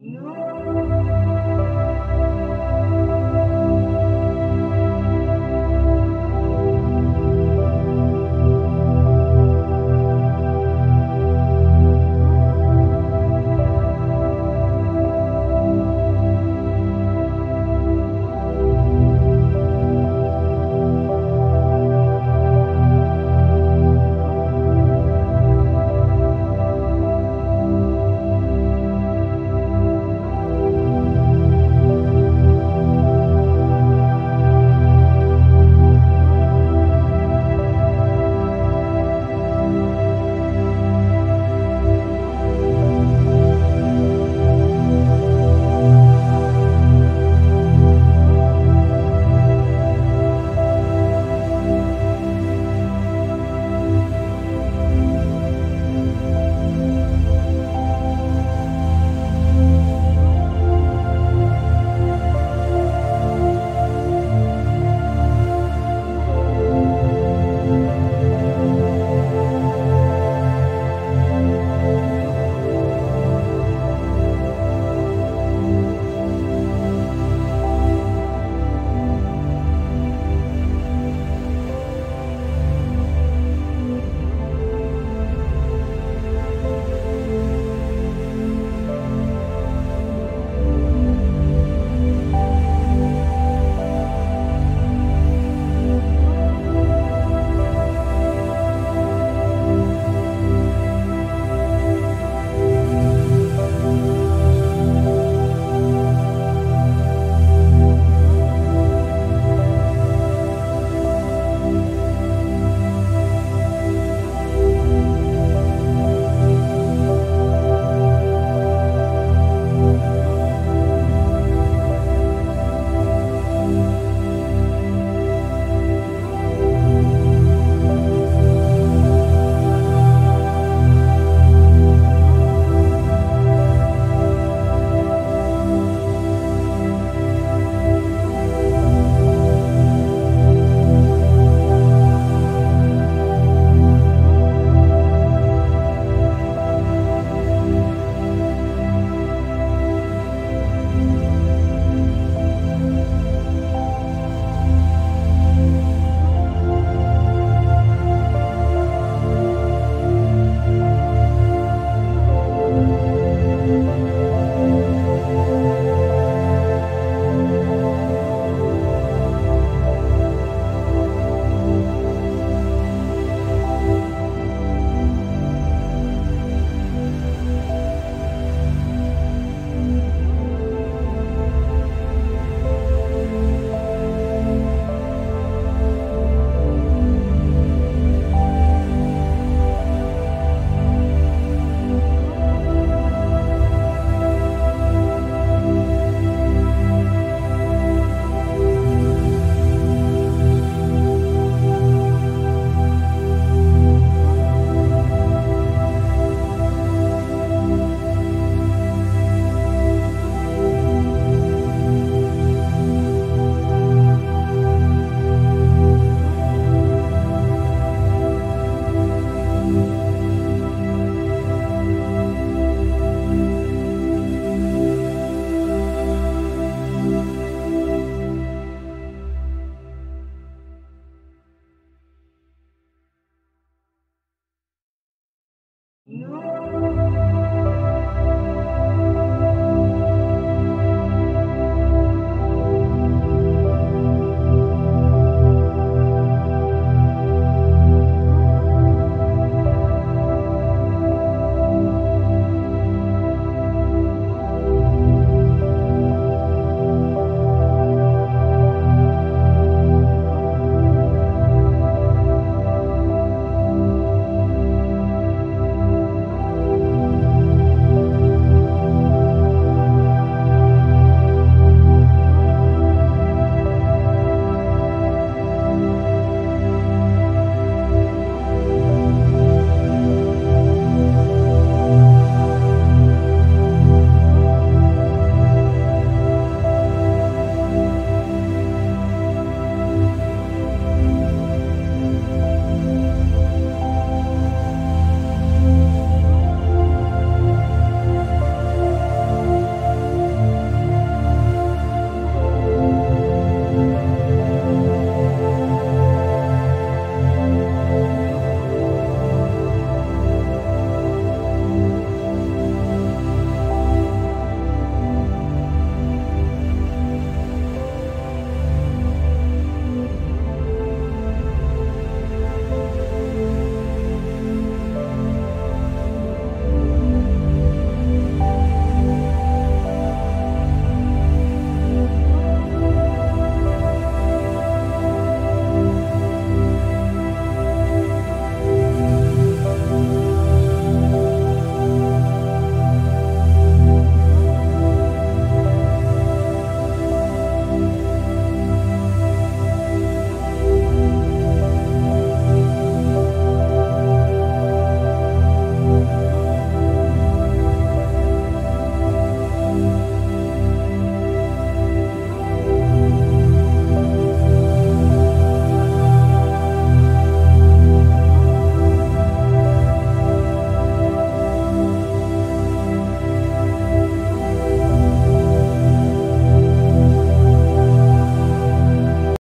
No.